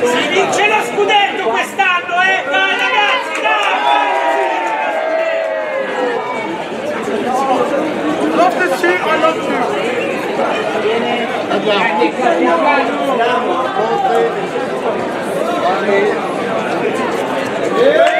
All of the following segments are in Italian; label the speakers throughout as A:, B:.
A: Si vince lo scudetto quest'anno, eh! Dai ragazzi, dai!
B: Love the street, I love you.
C: Perché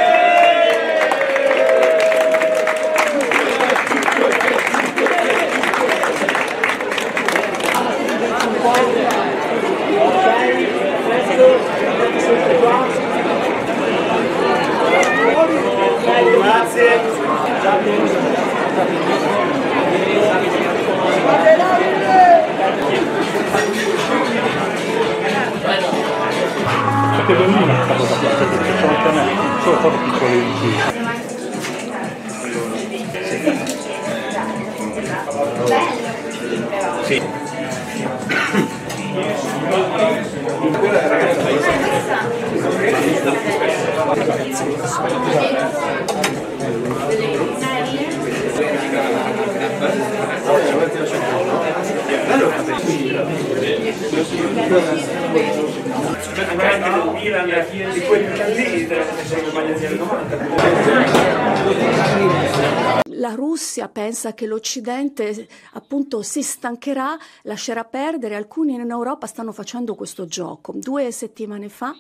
D: La Russia pensa che l'Occidente appunto si stancherà, lascerà perdere. Alcuni in Europa stanno facendo questo gioco. Due settimane fa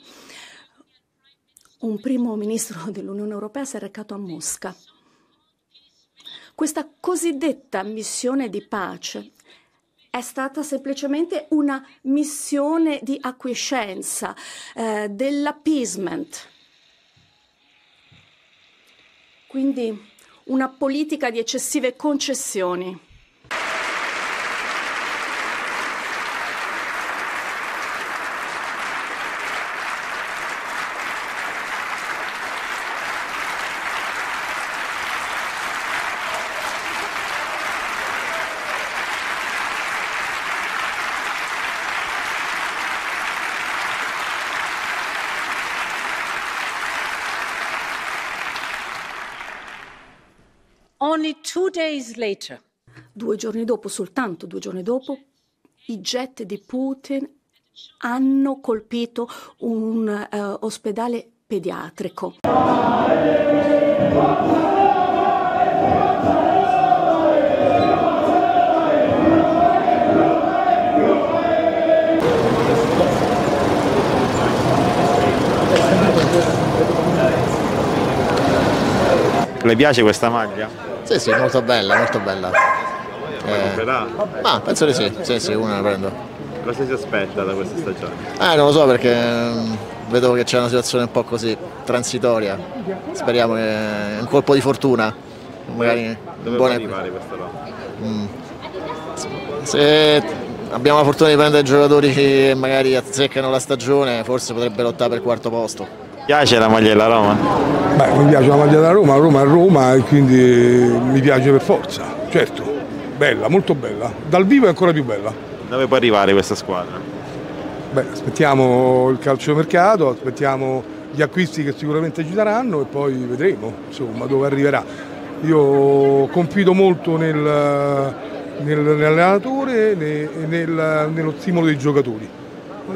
D: un primo ministro dell'Unione Europea si è recato a Mosca. Questa cosiddetta missione di pace è stata semplicemente una missione di acquiescenza, eh, dell'appeasement. Quindi una politica di eccessive concessioni.
E: Later,
D: Due giorni dopo, soltanto due giorni dopo, i jet di Putin hanno colpito un eh, ospedale pediatrico.
F: Le piace questa maglia?
G: Sì, sì, molto bella, molto bella.
F: La
G: Eh, ma penso di sì, sì, sì, una la prendo.
F: Cosa si aspetta da questa stagione?
G: Eh, non lo so perché mm, vedo che c'è una situazione un po' così transitoria. Speriamo che un colpo di fortuna. Magari
F: Dove
G: buon-
F: può arrivare questa roba?
G: Se abbiamo la fortuna di prendere giocatori che magari azzeccano la stagione, forse potrebbe lottare per il quarto posto.
F: Piace la maglia della Roma?
B: Beh, mi piace la maglia della Roma, Roma è Roma e quindi mi piace per forza, certo, bella, molto bella. Dal vivo è ancora più bella.
F: Dove può arrivare questa squadra?
B: Beh, aspettiamo il calciomercato, aspettiamo gli acquisti che sicuramente ci saranno e poi vedremo insomma, dove arriverà. Io confido molto nel, nel- nell'allenatore e nel- nello stimolo dei giocatori.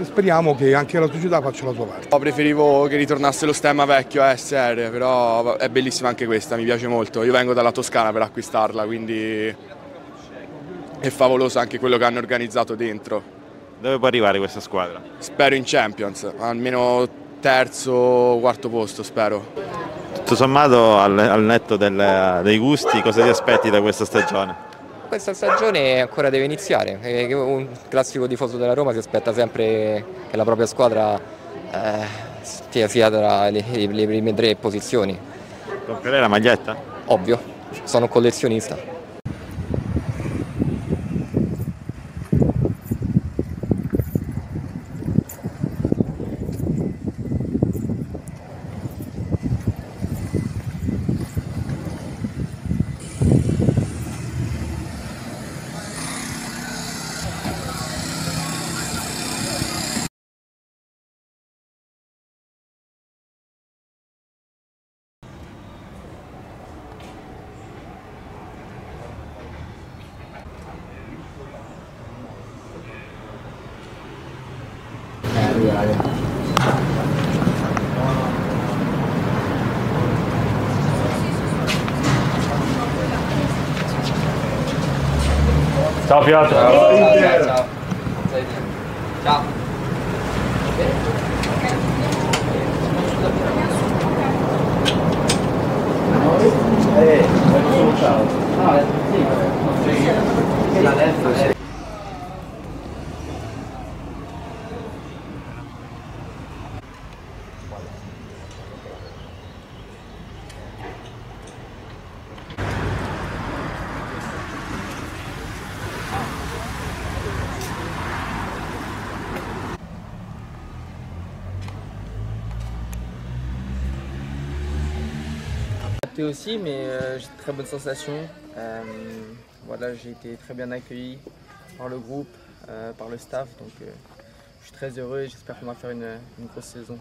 B: Speriamo che anche la società faccia la sua parte.
H: Preferivo che ritornasse lo stemma vecchio SR, però è bellissima anche questa, mi piace molto. Io vengo dalla Toscana per acquistarla, quindi è favoloso anche quello che hanno organizzato dentro.
F: Dove può arrivare questa squadra?
H: Spero in Champions, almeno terzo, quarto posto, spero.
F: Tutto sommato, al, al netto del- dei gusti, cosa ti aspetti da questa stagione?
I: Questa stagione ancora deve iniziare, è un classico tifoso della Roma si aspetta sempre che la propria squadra eh, sia, sia tra le, le prime tre posizioni.
F: Comprerei la maglietta?
I: Ovvio, sono collezionista.
C: 越来
I: 越好走不要走
J: adapté aussi, mais euh, j'ai de très bonnes sensations. Euh, voilà, j'ai été très bien accueilli par le groupe, euh, par le staff, donc euh, je suis très heureux et j'espère qu'on va faire une, une grosse saison.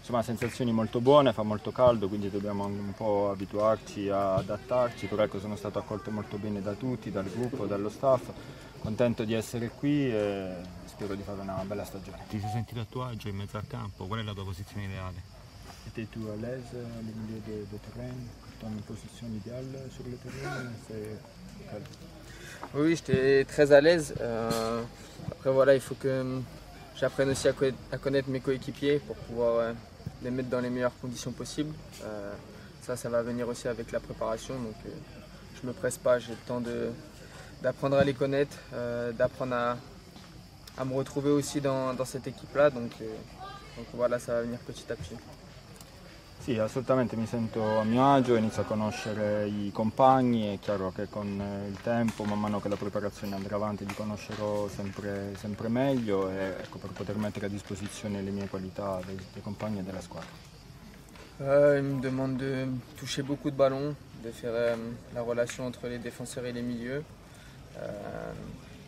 C: Insomma, sensazioni molto buone, fa molto caldo, quindi dobbiamo un po' abituarci a adattarci, però ecco, sono stato accolto molto bene da tutti, dal gruppo, dallo staff, contento di essere qui e spero di fare una bella stagione.
F: Ti sei sentito a tuo agio in mezzo al campo? Qual è la tua posizione ideale?
C: Étais-tu à l'aise au milieu de, de terrain, ton position idéale sur le terrain quelle?
J: Oui, j'étais très à l'aise. Euh, après, voilà, il faut que euh, j'apprenne aussi à, co- à connaître mes coéquipiers pour pouvoir euh, les mettre dans les meilleures conditions possibles. Euh, ça, ça va venir aussi avec la préparation. Donc, euh, je me presse pas, j'ai le temps d'apprendre à les connaître, euh, d'apprendre à, à me retrouver aussi dans, dans cette équipe-là. Euh, donc voilà, ça va venir petit à petit.
C: Sì, assolutamente mi sento a mio agio, inizio a conoscere i compagni, è chiaro che con eh, il tempo, man mano che la preparazione andrà avanti, li conoscerò sempre, sempre meglio e ecco, per poter mettere a disposizione le mie qualità dei, dei compagni e della squadra.
J: Euh, il me demande de toucher beaucoup de ballons, de faire euh, la relation entre les défenseurs et les milieux. Euh,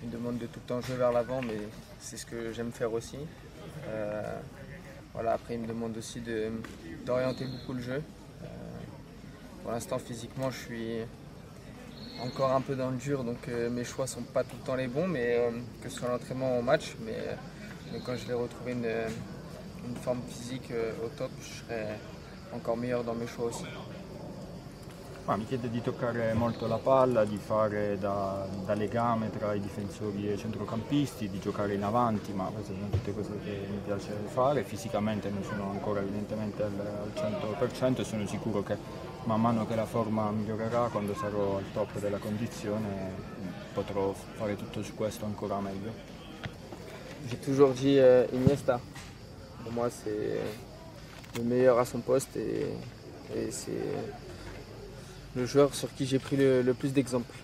J: il me demande de tout le temps jouer vers l'avant, mais c'est ce que j'aime faire aussi. Voilà, après, il me demande aussi d'orienter beaucoup le jeu. Euh, pour l'instant, physiquement, je suis encore un peu dans le dur, donc euh, mes choix sont pas tout le temps les bons, mais euh, que ce soit l'entraînement ou au match. Mais, mais quand je vais retrouver une, une forme physique au top, je serai encore meilleur dans mes choix aussi.
C: Ma mi chiede di toccare molto la palla, di fare da, da legame tra i difensori e i centrocampisti, di giocare in avanti, ma queste sono tutte cose che mi piace fare. Fisicamente non sono ancora evidentemente al, al 100% e sono sicuro che man mano che la forma migliorerà, quando sarò al top della condizione, potrò fare tutto su questo ancora meglio.
J: J'ai toujours dit euh, Iniesta. Pour moi, c'est le meilleur à son poste et, et c'est le joueur sur qui j'ai pris le, le plus d'exemples.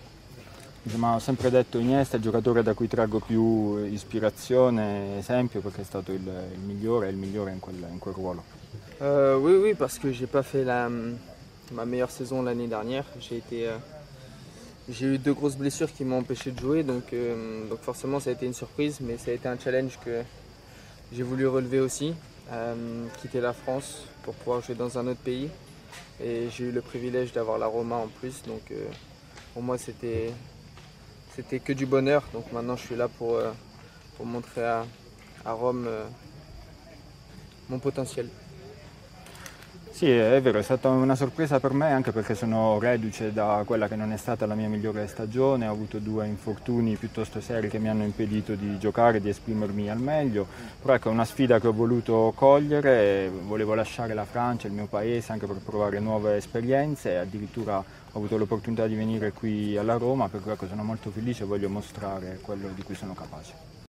C: Ma ho sempre detto Iniesta è il giocatore da cui traggo più ispirazione, esempio, perché è stato il, il migliore e il migliore in quel, in quel ruolo.
J: Euh, oui, oui, parce que j'ai pas fait la, ma meilleure saison l'année dernière. J'ai été, euh, j'ai eu deux grosses blessures qui m'ont empêché de jouer, donc, euh, donc forcément ça a été une surprise, mais ça a été un challenge que j'ai voulu relever aussi, quitter la France pour pouvoir jouer dans un autre pays. Et j'ai eu le privilège d'avoir la Roma en plus, donc euh, pour moi c'était, que du bonheur. Donc maintenant je suis là pour, euh, montrer à, à Rome euh, mon potentiel.
C: Sì, è vero, è stata una sorpresa per me anche perché sono reduce da quella che non è stata la mia migliore stagione, ho avuto due infortuni piuttosto seri che mi hanno impedito di giocare, di esprimermi al meglio, però ecco è una sfida che ho voluto cogliere, volevo lasciare la Francia, il mio paese anche per provare nuove esperienze. Addirittura ho avuto l'opportunità di venire qui alla Roma, per cui ecco, sono molto felice e voglio mostrare quello di cui sono capace.